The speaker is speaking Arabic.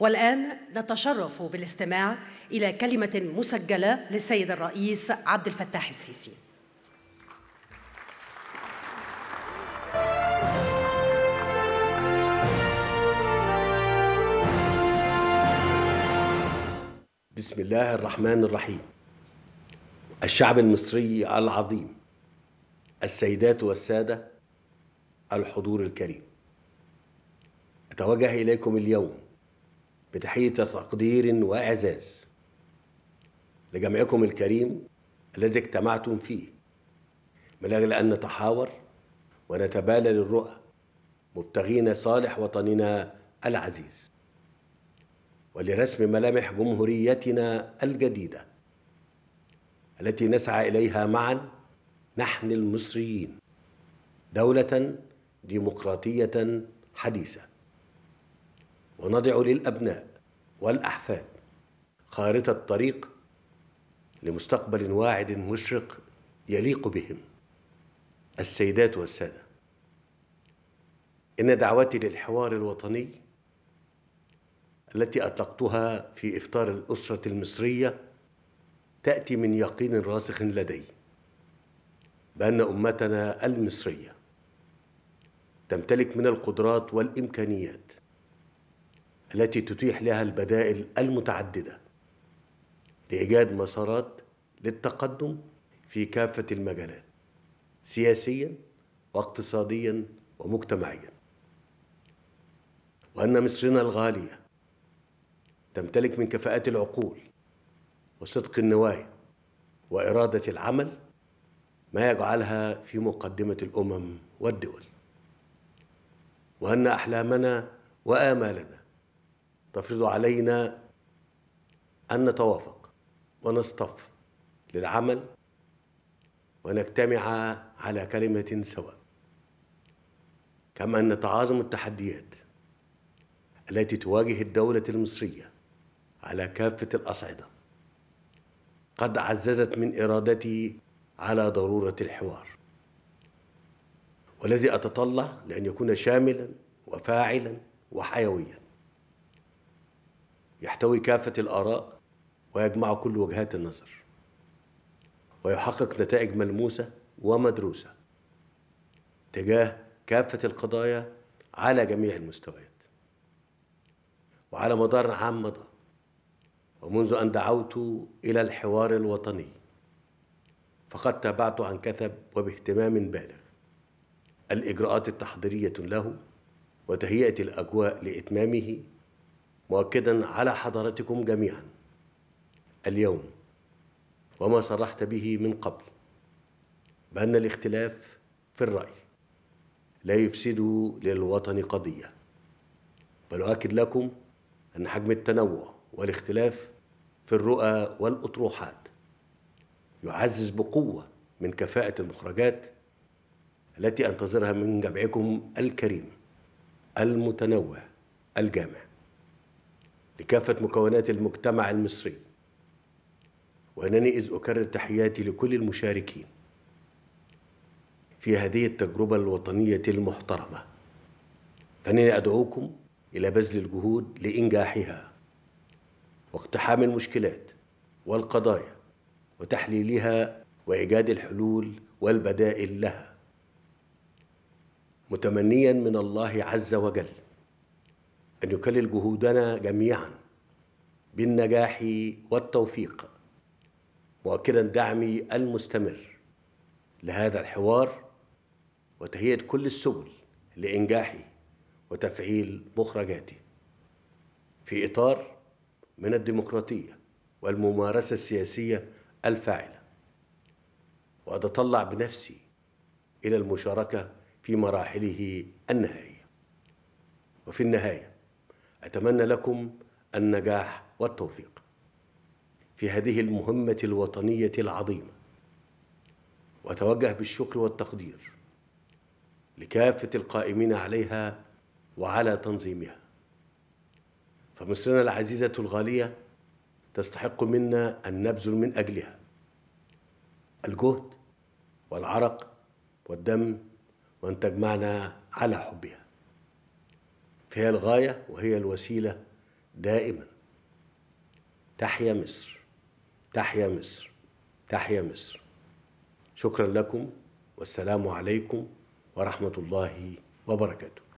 والآن نتشرف بالاستماع إلى كلمة مسجلة للسيد الرئيس عبد الفتاح السيسي. بسم الله الرحمن الرحيم. الشعب المصري العظيم السيدات والسادة الحضور الكريم. أتوجه إليكم اليوم بتحية تقدير وإعزاز لجمعكم الكريم الذي اجتمعتم فيه من أجل أن نتحاور ونتبادل الرؤى مبتغين صالح وطننا العزيز ولرسم ملامح جمهوريتنا الجديدة التي نسعى إليها معا نحن المصريين دولة ديمقراطية حديثة. وندع للأبناء والأحفاد خارطة طريق لمستقبل واعد مشرق يليق بهم السيدات والسادة. إن دعوتي للحوار الوطني التي أطلقتها في إفطار الأسرة المصرية تأتي من يقين راسخ لدي بأن أمتنا المصرية تمتلك من القدرات والإمكانيات التي تتيح لها البدائل المتعددة لإيجاد مسارات للتقدم في كافة المجالات سياسيا واقتصاديا ومجتمعيا. وأن مصرنا الغالية تمتلك من كفاءات العقول وصدق النوايا وإرادة العمل ما يجعلها في مقدمة الأمم والدول. وأن أحلامنا وآمالنا تفرض علينا أن نتوافق ونصطف للعمل ونجتمع على كلمة سواء كما أن تعاظم التحديات التي تواجه الدولة المصرية على كافة الأصعدة قد عززت من إرادتي على ضرورة الحوار والذي أتطلع لأن يكون شاملا وفاعلا وحيويا. يحتوي كافة الآراء ويجمع كل وجهات النظر ويحقق نتائج ملموسة ومدروسة تجاه كافة القضايا على جميع المستويات وعلى مدار عام مضى ومنذ أن دعوت إلى الحوار الوطني فقد تابعت عن كثب وباهتمام بالغ الإجراءات التحضيرية له وتهيئة الأجواء لإتمامه مؤكدا على حضراتكم جميعا. اليوم وما صرحت به من قبل بأن الاختلاف في الرأي لا يفسد للوطن قضية بل أؤكد لكم أن حجم التنوع والاختلاف في الرؤى والأطروحات يعزز بقوة من كفاءة المخرجات التي أنتظرها من جمعكم الكريم المتنوع الجامع. لكافة مكونات المجتمع المصري. وأنني إذ أكرر تحياتي لكل المشاركين في هذه التجربة الوطنية المحترمة. فإنني أدعوكم إلى بذل الجهود لإنجاحها واقتحام المشكلات والقضايا وتحليلها وإيجاد الحلول والبدائل لها. متمنيا من الله عز وجل أن يكلل جهودنا جميعا بالنجاح والتوفيق. مؤكدا دعمي المستمر لهذا الحوار وتهيئة كل السبل لانجاحه وتفعيل مخرجاته في إطار من الديمقراطية والممارسة السياسية الفاعلة. وأتطلع بنفسي إلى المشاركة في مراحله النهائية. وفي النهاية أتمنى لكم النجاح والتوفيق في هذه المهمة الوطنية العظيمة. وأتوجه بالشكر والتقدير لكافة القائمين عليها وعلى تنظيمها. فمصرنا العزيزة الغالية تستحق منا أن نبذل من أجلها. الجهد والعرق والدم وأن تجمعنا على حبها. فهي الغاية وهي الوسيلة دائما. تحيا مصر تحيا مصر تحيا مصر. شكرا لكم والسلام عليكم ورحمة الله وبركاته.